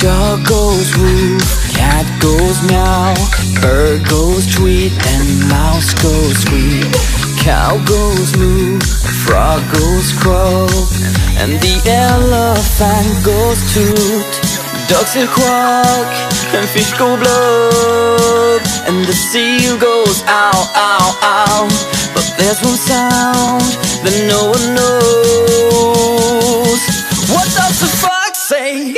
Dog goes woof, cat goes meow Bird goes tweet and mouse goes squeak. Cow goes moo, frog goes croak And the elephant goes toot. Ducks will quack and fish go blub And the seal goes ow, ow, ow. But there's one sound that no one knows. What does the fox say?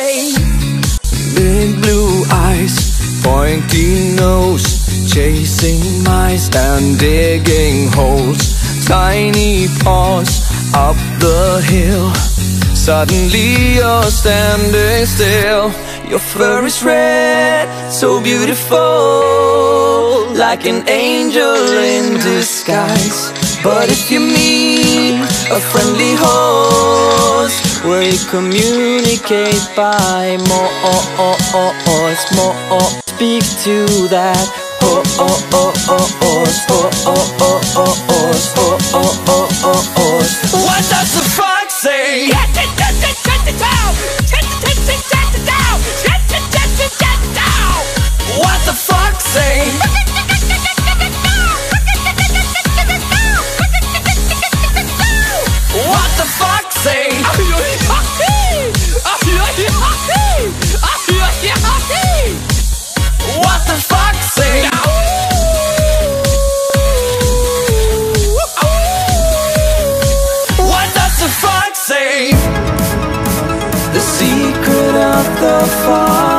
Say? Big blue eyes, pointy nose, chasing mice and digging holes. Tiny paws up the hill. Suddenly you're standing still. Your fur is red, so beautiful, like an angel in disguise. But if you meet a friendly horse, you communicate by more, more, speak to that. the fall